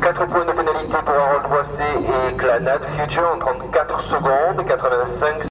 4 points de pénalité pour Harold Boissé et Clanade Future en 34 secondes, 85